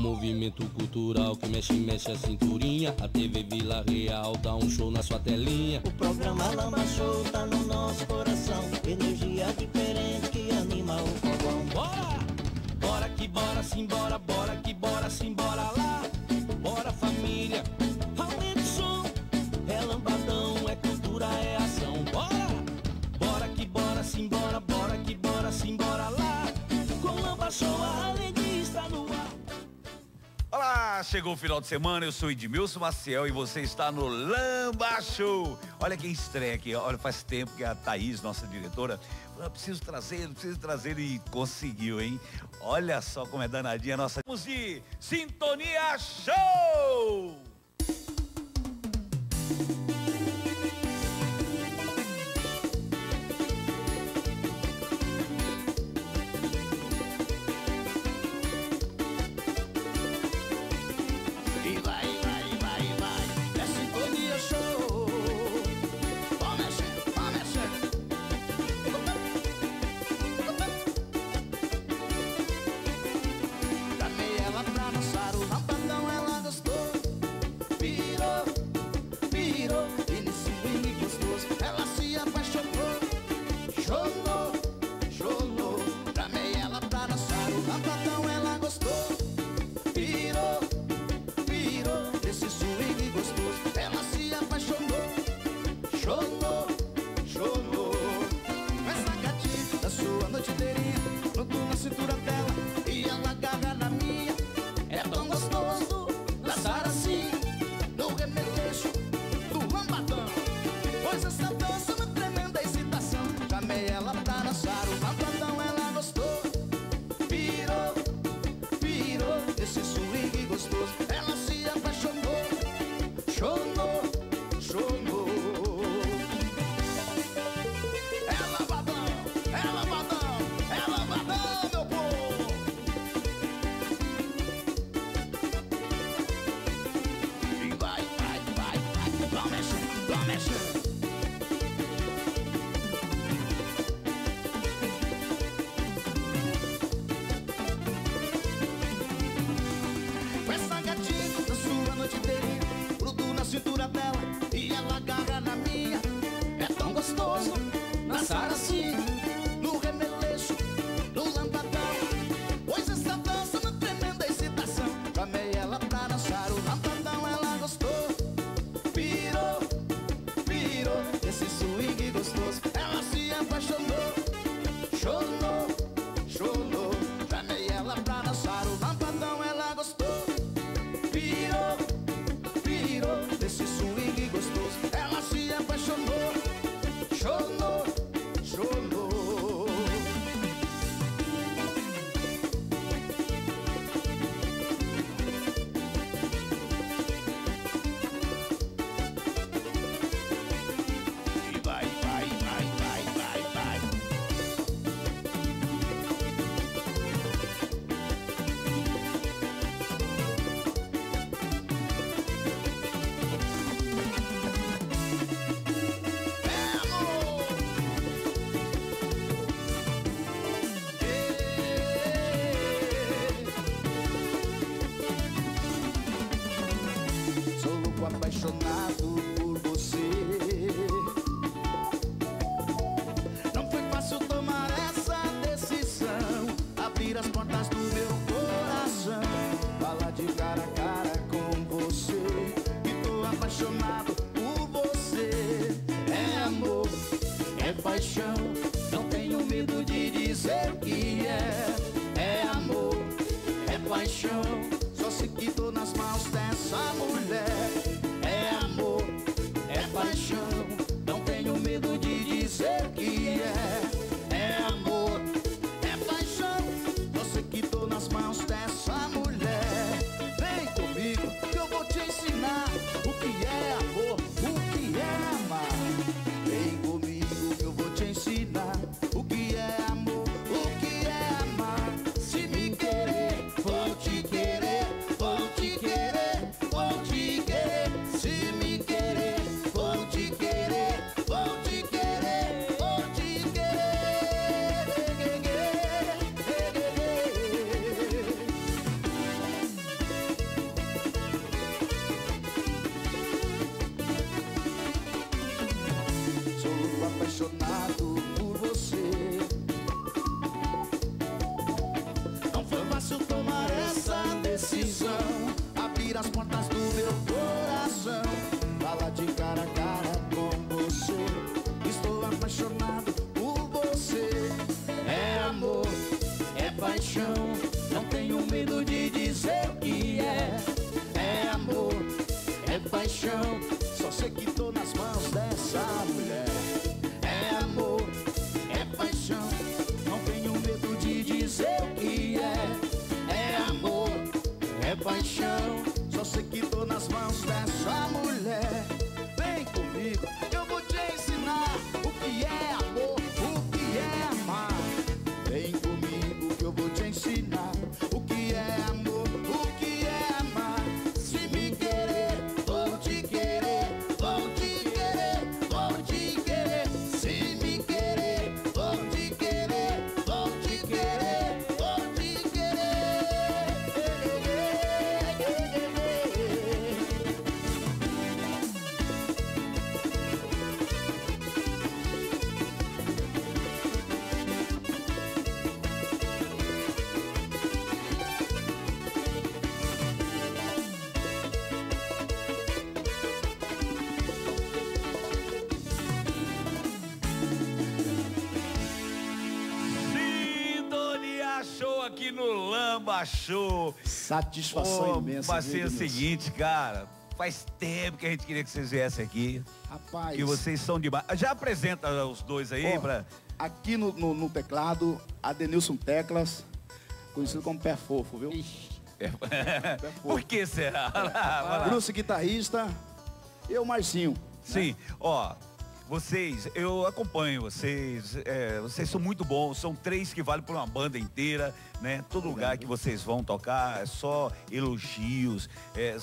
movimento cultural que mexe, mexe a cinturinha. A TV Vila Real dá um show na sua telinha. O programa Lama Show tá no nosso coração. Energia diferente que anima o fogão. Bora! Bora que bora, simbora, bora que bora, simbora lá. Bora família, aumenta o som. É lambadão, é cultura, é ação. Bora! Bora que bora, simbora, bora que bora, simbora lá. Com lamba show, Olá, chegou o final de semana, eu sou Edmilson Maciel e você está no Lamba Show. Olha que estreia aqui, olha, faz tempo que a Thaís, nossa diretora, falou, ah, preciso trazer, preciso trazer e conseguiu, hein? Olha só como é danadinha a nossa... Vamos de Sintonia Show! show. apaixonado por você. Não foi fácil tomar essa decisão, abrir as portas do meu coração, falar de cara a cara com você. Estou apaixonado por você. É amor, é paixão, não tenho medo de dizer o que é. É amor, é paixão. Paixão. Só sei que tô nas mãos dessa Show. Satisfação Ô, imensa. Vai ser viu, o seguinte, cara. Faz tempo que a gente queria que vocês viessem aqui. Rapaz. Que vocês são demais. Já apresenta os dois aí ó, pra. Aqui no, no- no teclado, Adenilson Teclas, conhecido como Pé Fofo, viu? Pé Fofo. Por que será? Lá. Bruce, guitarrista. Eu, Marcinho. Sim, ó. Vocês, eu acompanho vocês, é, vocês são muito bons, são três que valem por uma banda inteira, né? Todo lugar que vocês vão tocar é só elogios. é,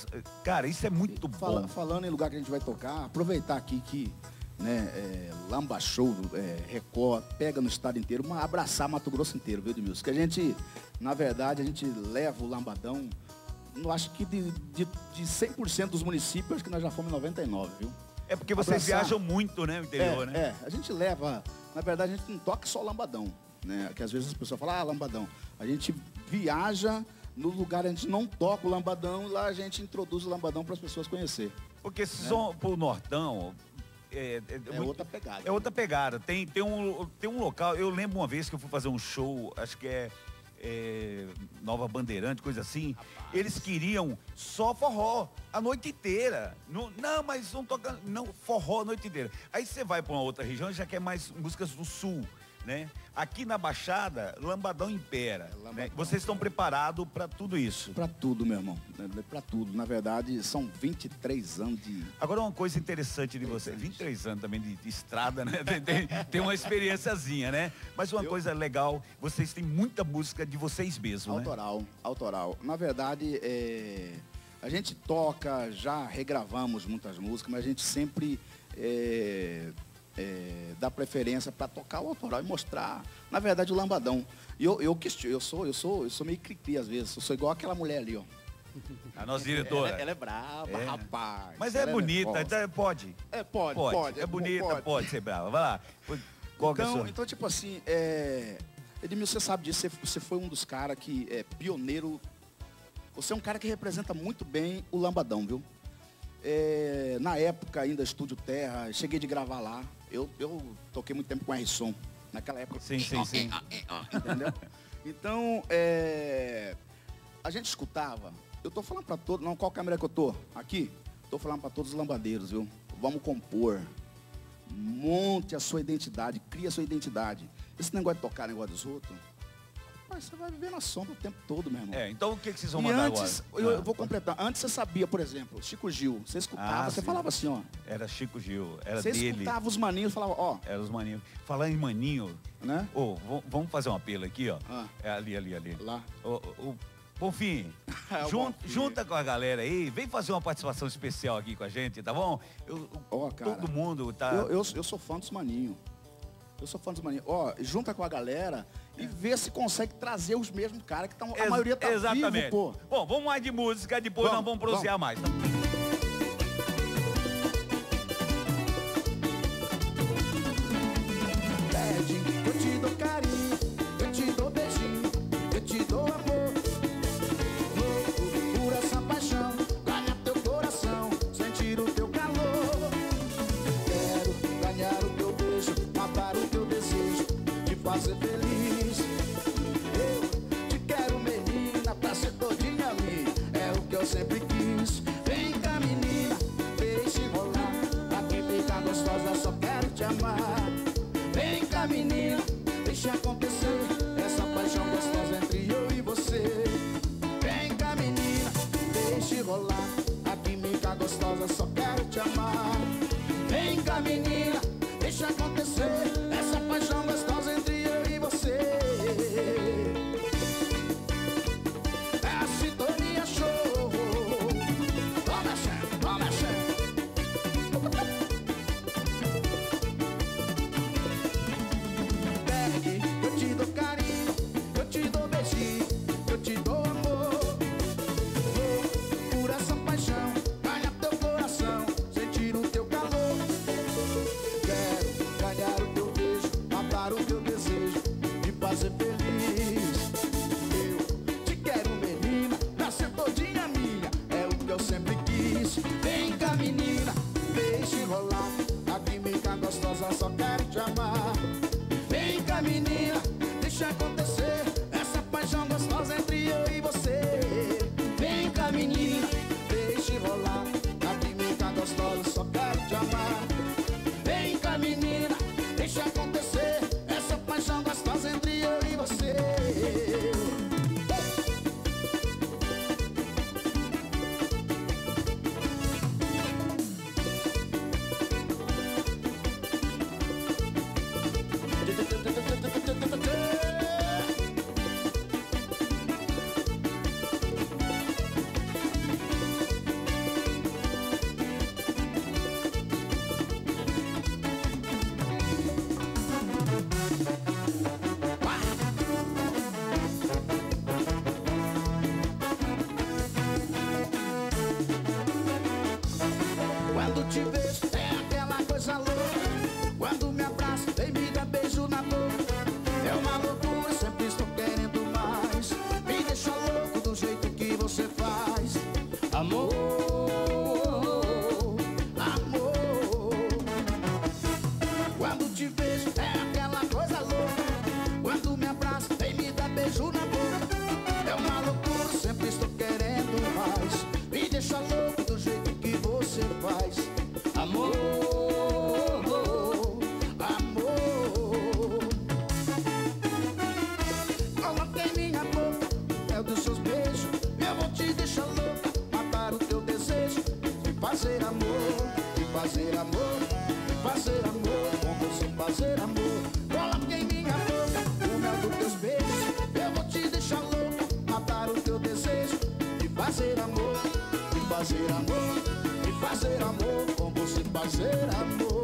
cara, isso é muito Fala- bom. falando em lugar que a gente vai tocar, aproveitar aqui que né, é, Lamba Show, é, Record, pega no estado inteiro, mas abraçar Mato Grosso inteiro, viu, Edmilson? Que a gente, na verdade, a gente leva o Lambadão, acho que de, de, de 100% dos municípios, acho que nós já fomos em 99, viu? É porque vocês abraçar. viajam muito, né, no interior, é, né? É, a gente leva, na verdade, a gente não toca só lambadão, né? Que às vezes as pessoas falam, ah, lambadão. A gente viaja no lugar onde a gente não toca o lambadão e lá a gente introduz o lambadão para as pessoas conhecer. Porque se vão pro Nortão, é, é, É muito- outra pegada. É outra pegada. Tem, tem, um, tem um local, eu lembro uma vez que eu fui fazer um show, acho que é, é, Nova Bandeirante, coisa assim. Eles queriam só forró a noite inteira. Não, não, mas não toca. Não, forró a noite inteira. Aí você vai para uma outra região já quer mais músicas do sul. Né? Aqui na Baixada, Lambadão impera. né? Lambadão. Vocês estão preparados para tudo isso. Para tudo, meu irmão. né? Para tudo. Na verdade, são 23 anos de. Agora uma coisa interessante de você, 23 anos também de, de estrada, né? Tem, tem- tem uma experiênciazinha, né? Mas uma coisa legal, vocês têm muita música de vocês mesmos, né? Autoral, autoral. Na verdade, é, a gente toca, já regravamos muitas músicas, mas a gente sempre é, é, dá preferência para tocar o autoral e mostrar, na verdade, o lambadão. E eu, eu, questiono, eu sou, eu sou, eu sou meio cri-cri às vezes. Eu sou igual aquela mulher ali, ó. A nossa diretora. Ela, ela é braba, É. rapaz. Mas é Ela bonita, então pode. É, pode, Pode. pode. é bonita, pode. pode. ser brava. Vai lá. Qual que é Então, então, tipo assim, é... Edmil, você sabe disso, você, você foi um dos caras que é pioneiro. Você é um cara que representa muito bem o Lambadão, viu? É, na época ainda, Estúdio Terra, cheguei de gravar lá. Eu, eu toquei muito tempo com a R-Som. Naquela época. Sim, sim, sim. Entendeu? Então, é, a gente escutava. Eu tô falando para todos. Não, qual câmera que eu tô? Aqui? Tô falando para todos os lambadeiros, viu? Vamos compor. Monte a sua identidade, cria a sua identidade. Esse negócio de tocar negócio dos outros, você vai viver na sombra o tempo todo, meu irmão. É, então o que, que vocês vão e mandar antes, agora? eu, Ah, vou completar. Antes você sabia, por exemplo, Chico Gil, você escutava, Ah, você sim. falava assim, ó. Era Chico Gil, era Você dele. escutava os maninhos e falava, ó, Era os maninhos. Falando em maninho, né? ô, v- vamos fazer um apelo aqui, ó. Ah. É ali, ali, ali. Lá. Ô, ô, Bonfim, É, o jun- Bonfim. junta com a galera aí, vem fazer uma participação especial aqui com a gente, tá bom? Eu- Ó, cara, todo mundo tá. Eu, eu, eu sou fã dos maninhos. Eu sou fã dos maninhos. Ó, junta com a galera e vê se consegue trazer os mesmos caras que estão. A maioria tá Exatamente. vivo, pô. Bom, vamos mais de música, depois Vamos, nós vamos prosear mais. Fazer amor, de fazer amor. Com você fazer amor.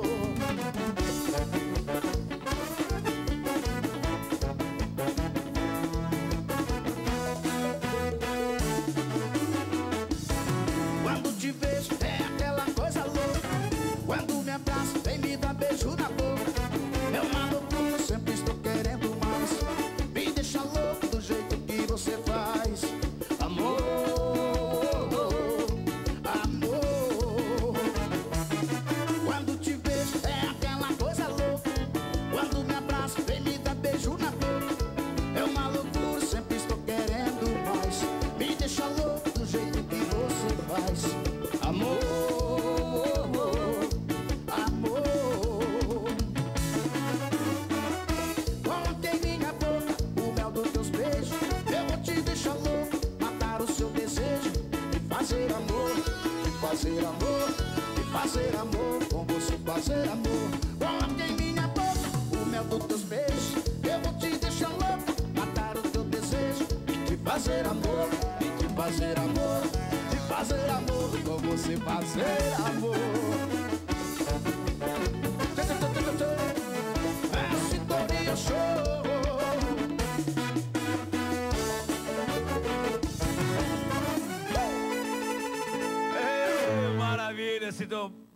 Fazer amor. Com você fazer amor. Coloquei minha boca, o mel dos teus beijos. Eu vou te deixar louco, matar o teu desejo. De fazer amor, de fazer amor, de fazer amor. Com você fazer amor.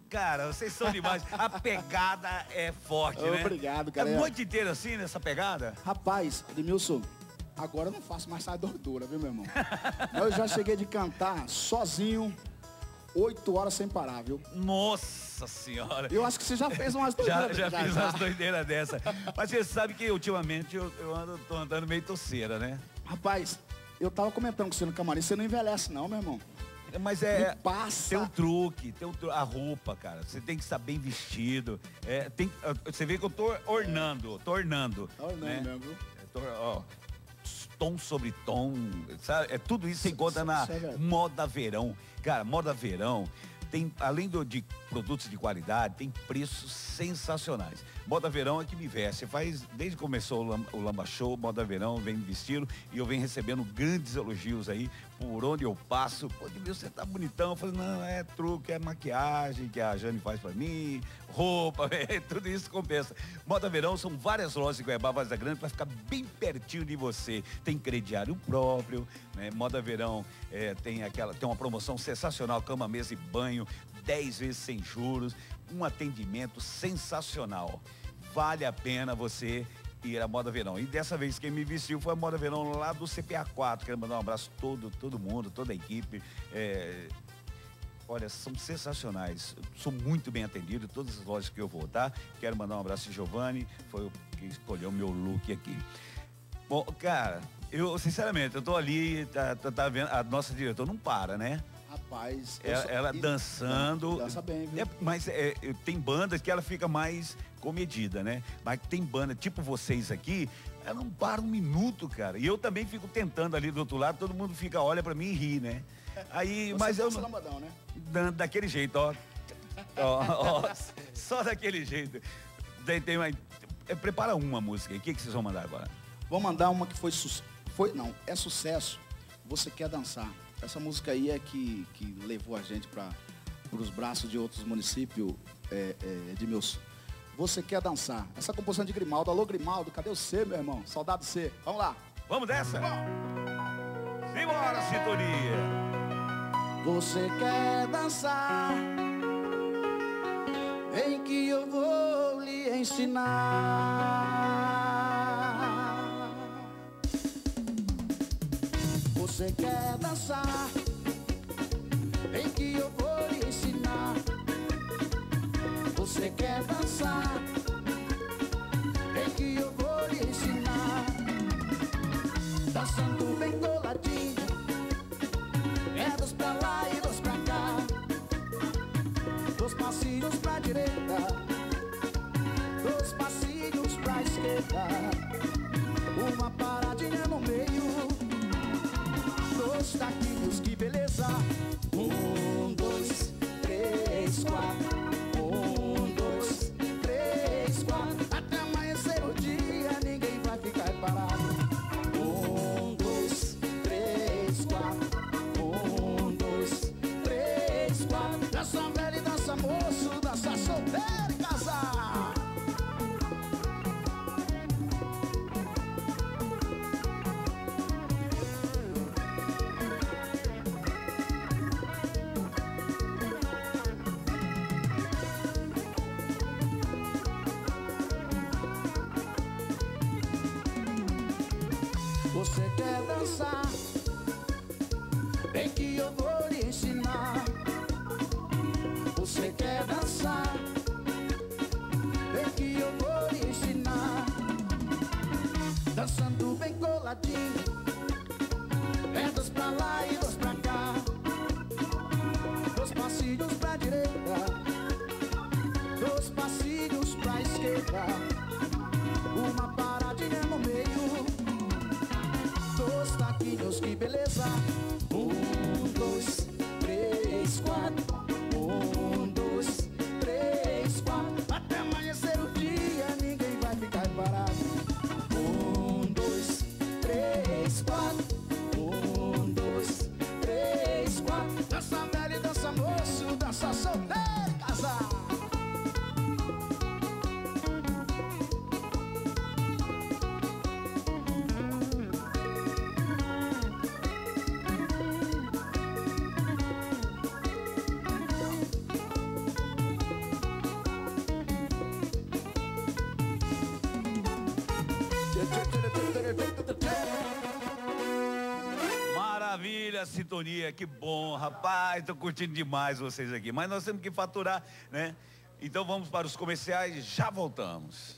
Cara, vocês são demais. A pegada é forte, né? Obrigado, É cara. a noite inteira assim, nessa pegada? Rapaz, Edmilson, agora eu não faço mais essa dordura, viu, meu irmão? eu já cheguei de cantar sozinho, oito horas sem parar, viu? Nossa senhora. Eu acho que você já fez umas Já, doideiras. já fiz umas doideiras dessa. Mas você sabe que ultimamente eu, eu ando, tô andando meio torceira, né? Rapaz, eu tava comentando com você no camarim, você não envelhece não, meu irmão. Mas é. Me passa. Tem um truque, tem um tru- a roupa, cara. Você tem que estar bem vestido. É, tem, você vê que eu tô ornando, tô ornando. Tá ornando né? mesmo, tô, ó, tom sobre tom, sabe? É tudo isso você encontra na é moda verão. Cara, moda verão tem, além do, de produtos de qualidade, tem preços sensacionais. Moda verão é que me veste. Faz, desde que começou o, Lam- o Lamba Show, Moda Verão vem me vestindo e eu venho recebendo grandes elogios aí por onde eu passo. Pô, Edmilson, você tá bonitão. Eu falei, não, é truque, é maquiagem que a Jane faz pra mim, roupa, é, tudo isso compensa. Moda Verão são várias lojas Goiabá, Vaz da Grande para ficar bem pertinho de você. Tem crediário próprio, né? Moda Verão é, tem aquela, tem uma promoção sensacional, cama, mesa e banho, 10 vezes sem juros, um atendimento sensacional. Vale a pena você ir à Moda Verão. E dessa vez quem me vestiu foi a Moda Verão lá do CPA 4. Quero mandar um abraço todo, todo mundo, toda a equipe. É, Olha, são sensacionais. Eu sou muito bem atendido em todas as lojas que eu vou, tá? Quero mandar um abraço a Giovanni, foi o que escolheu meu look aqui. Bom, cara, eu, sinceramente, eu tô ali, tá, tá- tá vendo, a nossa diretora não para, né? Rapaz, eu Ela, ela dançando. Dança bem, viu? É, mas é, é, tem bandas que ela fica mais comedida, né? Mas tem banda, tipo vocês aqui, ela não para um minuto, cara. E eu também fico tentando ali do outro lado, todo mundo fica, olha pra mim e ri, né? Aí, Você mas eu dança não. lambadão, né? Da- daquele jeito, ó. Ó, ó, só daquele jeito. Daí tem uma, é, prepara uma música aí. O que, que vocês vão mandar agora? Vou mandar uma que foi, foi não, é sucesso. Você quer dançar? Essa música aí é que, que levou a gente para os braços de outros municípios é, é, de meus. Você quer dançar? Essa composição de Grimaldo. Alô, Grimaldo, cadê o C, meu irmão? Saudade de C. Vamos lá. Vamos dessa? Simbora, sintonia. Você quer dançar? Vem que eu vou lhe ensinar. Dançar? Vem que eu vou lhe ensinar. Você quer dançar? Vem que eu vou lhe ensinar. Dançando bem coladinho. É dos pra lá e dos pra cá. Dos passinhos pra direita. Dos passinhos pra esquerda. some Dançando bem coladinho. É dos pra lá e dos pra cá. Dos passinhos pra direita. Dos passinhos pra esquerda. Uma paradinha no meio dos taquinhos, que beleza. Sintonia, que bom, rapaz, tô curtindo demais vocês aqui. Mas nós temos que faturar, né? Então vamos para os comerciais, já voltamos.